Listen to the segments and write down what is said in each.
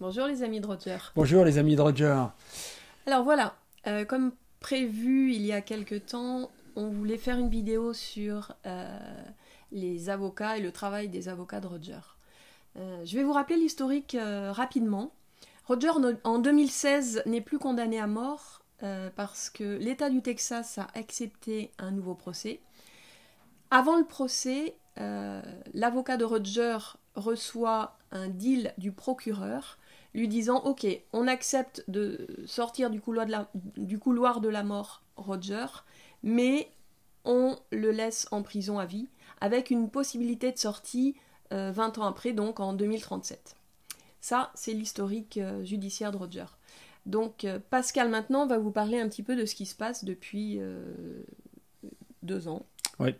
Bonjour les amis de Roger. Bonjour les amis de Roger. Alors voilà, euh, comme prévu il y a quelque temps, on voulait faire une vidéo sur euh, les avocats et le travail des avocats de Roger. Euh, je vais vous rappeler l'historique rapidement. Roger en 2016 n'est plus condamné à mort parce que l'État du Texas a accepté un nouveau procès. Avant le procès, l'avocat de Roger reçoit un deal du procureur lui disant Ok, on accepte de sortir du couloir de la, mort Roger, mais on le laisse en prison à vie, avec une possibilité de sortie 20 euh, ans après, donc en 2037. Ça, c'est l'historique euh, judiciaire de Roger. Donc euh, Pascal maintenant va vous parler un petit peu de ce qui se passe depuis deux ans. Oui.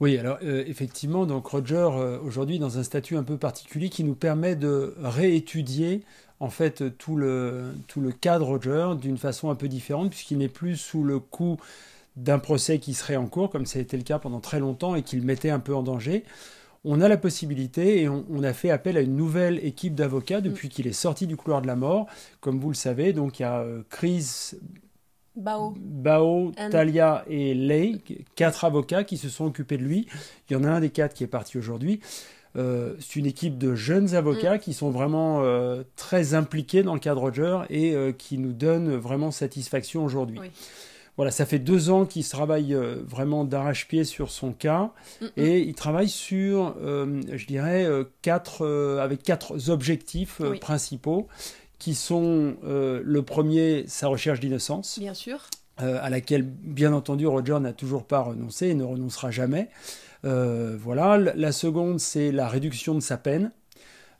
Oui, alors effectivement, donc Roger aujourd'hui dans un statut un peu particulier qui nous permet de réétudier en fait tout le, tout le cas de Roger d'une façon un peu différente, puisqu'il n'est plus sous le coup d'un procès qui serait en cours, comme ça a été le cas pendant très longtemps et qui le mettait un peu en danger. On a la possibilité et on, a fait appel à une nouvelle équipe d'avocats depuis mm. qu'il est sorti du couloir de la mort. Comme vous le savez, donc il y a euh, Chris Bao, Bao Talia et Lei, quatre avocats qui se sont occupés de lui. Il y en a un des quatre qui est parti aujourd'hui. Euh, c'est une équipe de jeunes avocats mm. qui sont vraiment euh, très impliqués dans le cas de Roger et euh, qui nous donnent vraiment satisfaction aujourd'hui. Voilà, ça fait deux ans qu'il travaille vraiment d'arrache-pied sur son cas et il travaille sur, je dirais, quatre, avec quatre objectifs principaux qui sont le premier, sa recherche d'innocence. Bien sûr. à laquelle, bien entendu, Roger n'a toujours pas renoncé et ne renoncera jamais. Euh, voilà. La seconde, c'est la réduction de sa peine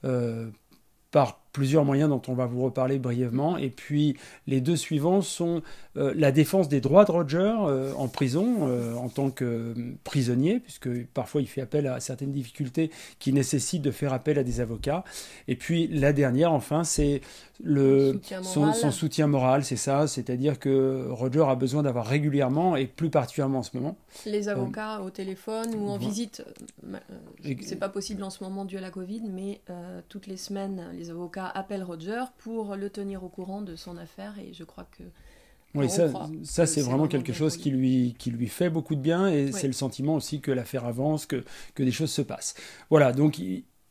euh, par plusieurs moyens dont on va vous reparler brièvement. Et puis les deux suivants sont euh, la défense des droits de Roger euh, en prison euh, en tant que prisonnier, puisque parfois il fait appel à certaines difficultés qui nécessitent de faire appel à des avocats. Et puis la dernière, enfin, c'est le son, soutien moral, c'est ça, c'est-à-dire que Roger a besoin d'avoir régulièrement et plus particulièrement en ce moment les avocats au téléphone ou en visite. C'est pas possible en ce moment dû à la Covid, mais toutes les semaines les avocats appelle Roger pour le tenir au courant de son affaire et je crois que oui, ça, ça c'est vraiment quelque chose qui lui, qui lui fait beaucoup de bien et c'est le sentiment aussi que l'affaire avance, que, que des choses se passent. Voilà, donc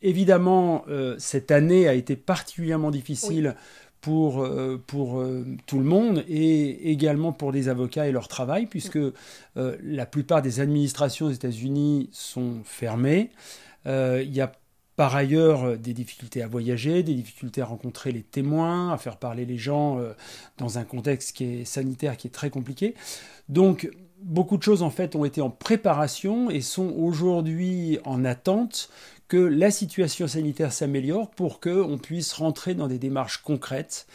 évidemment, euh, cette année a été particulièrement difficile pour, euh, pour euh, tout le monde et également pour les avocats et leur travail, puisque la plupart des administrations aux États-Unis sont fermées. Il y a par ailleurs, euh, des difficultés à voyager, des difficultés à rencontrer les témoins, à faire parler les gens euh, dans un contexte qui est sanitaire qui est très compliqué. Donc, beaucoup de choses en fait ont été en préparation et sont aujourd'hui en attente que la situation sanitaire s'améliore pour qu'on puisse rentrer dans des démarches concrètes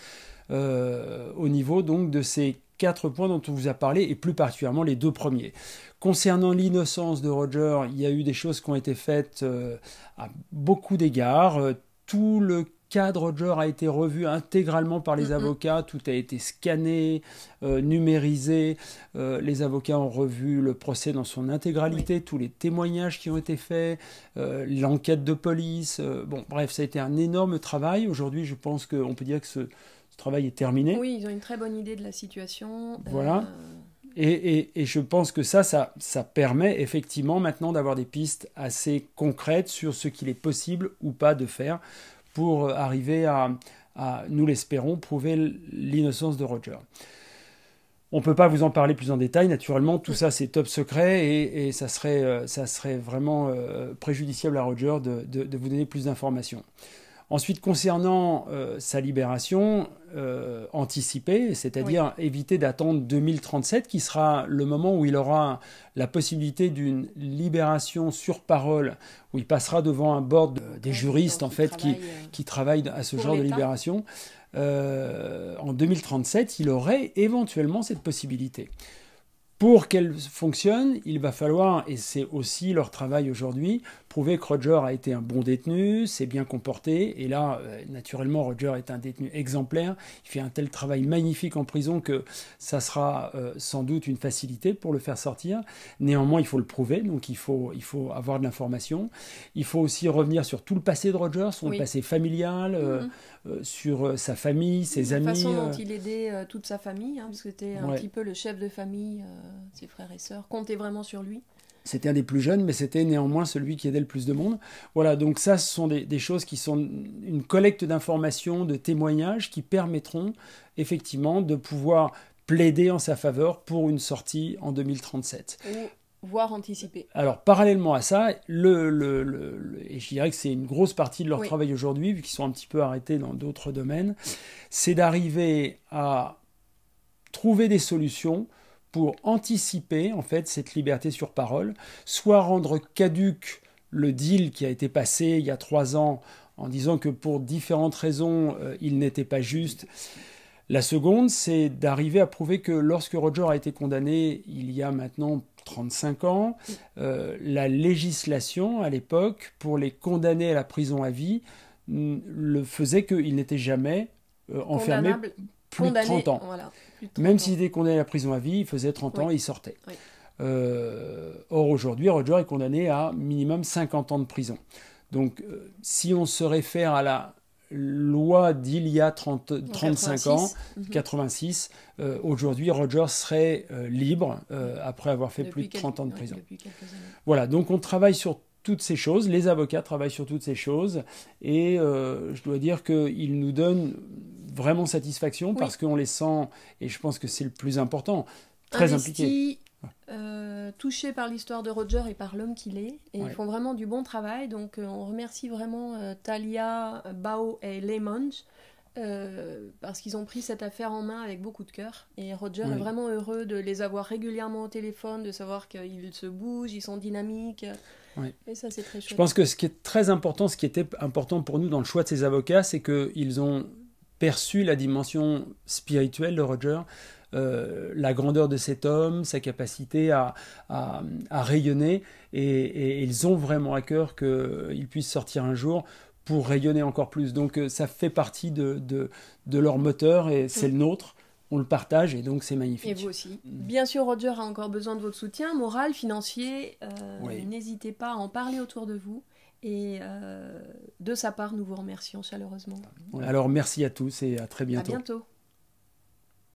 euh, au niveau donc de ces quatre points dont on vous a parlé, et plus particulièrement les deux premiers. Concernant l'innocence de Roger, il y a eu des choses qui ont été faites euh, à beaucoup d'égards. Euh, tout le cas de Roger a été revu intégralement par les avocats, tout a été scanné, euh, numérisé. les avocats ont revu le procès dans son intégralité, tous les témoignages qui ont été faits, l'enquête de police. bon, bref, ça a été un énorme travail. Aujourd'hui, je pense qu'on peut dire que ce, ce travail est terminé. Oui, ils ont une très bonne idée de la situation. Voilà. Euh, et, et, je pense que ça, ça, ça permet effectivement maintenant d'avoir des pistes assez concrètes sur ce qu'il est possible ou pas de faire pour arriver à, à nous l'espérons, prouver l'innocence de Roger. On ne peut pas vous en parler plus en détail, naturellement, tout ça c'est top secret et, et, ça, serait, euh, ça serait vraiment euh, préjudiciable à Roger de, de, de vous donner plus d'informations. Ensuite, concernant euh, sa libération euh, anticipée, c'est-à-dire éviter d'attendre 2037, qui sera le moment où il aura la possibilité d'une libération sur parole, où il passera devant un board des juristes en fait qui, euh, qui, travaillent à ce genre de libération. en 2037, il aurait éventuellement cette possibilité. Pour qu'elle fonctionne, il va falloir, et c'est aussi leur travail aujourd'hui, prouver que Roger a été un bon détenu, s'est bien comporté. Et là, euh, naturellement, Roger est un détenu exemplaire. Il fait un tel travail magnifique en prison que ça sera euh, sans doute une facilité pour le faire sortir. Néanmoins, il faut le prouver, donc il faut, il faut avoir de l'information. Il faut aussi revenir sur tout le passé de Roger, son passé familial, euh, mhm. sur sa famille, ses amis. La façon dont il aidait toute sa famille, hein, parce que c'était un petit peu le chef de famille, ses frères et sœurs, comptait vraiment sur lui. C'était un des plus jeunes, mais c'était néanmoins celui qui aidait le plus de monde. Voilà, donc ça, ce sont des, choses qui sont une collecte d'informations, de témoignages qui permettront effectivement de pouvoir plaider en sa faveur pour une sortie en 2037. Ou voire anticiper. Alors, parallèlement à ça, le, le, et je dirais que c'est une grosse partie de leur travail aujourd'hui, vu qu'ils sont un petit peu arrêtés dans d'autres domaines, c'est d'arriver à trouver des solutions pour anticiper en fait cette liberté sur parole, soit rendre caduque le deal qui a été passé il y a trois ans en disant que pour différentes raisons euh, il n'était pas juste. La seconde, c'est d'arriver à prouver que lorsque Roger a été condamné il y a maintenant 35 ans, euh, la législation à l'époque pour les condamner à la prison à vie le faisait qu'il n'était jamais euh, enfermé plus de 30 ans. Même s'il était condamné à la prison à vie, il faisait 30 ans et il sortait. Euh, or, aujourd'hui, Roger est condamné à minimum 50 ans de prison. Donc, euh, si on se réfère à la loi d'il y a 30, 35 ans, 86, mhm. euh, aujourd'hui, Roger serait libre après avoir fait plus de 30 ans de prison. voilà, donc on travaille sur toutes ces choses, les avocats travaillent sur toutes ces choses, et je dois dire qu'ils nous donnent vraiment satisfaction parce qu'on les sent, et je pense que c'est le plus important, très impliqués. Euh, touchés par l'histoire de Roger et par l'homme qu'il est, et ils font vraiment du bon travail. Donc euh, on remercie vraiment euh, Talia, Bao et Lemons parce qu'ils ont pris cette affaire en main avec beaucoup de cœur. Et Roger est vraiment heureux de les avoir régulièrement au téléphone, de savoir qu'ils se bougent, ils sont dynamiques. Et ça, c'est très chouette. Je pense que ce qui est très important, ce qui était important pour nous dans le choix de ces avocats, c'est qu'ils ont perçu la dimension spirituelle de Roger, euh, la grandeur de cet homme, sa capacité à, à, rayonner, et, ils ont vraiment à cœur qu'il puisse sortir un jour pour rayonner encore plus. Donc euh, ça fait partie de, de, leur moteur, et c'est le nôtre. On le partage et donc c'est magnifique. Et vous aussi. Bien sûr, Roger a encore besoin de votre soutien moral, financier. Euh, n'hésitez pas à en parler autour de vous. Et euh, de sa part, nous vous remercions chaleureusement. Alors merci à tous et à très bientôt. À bientôt.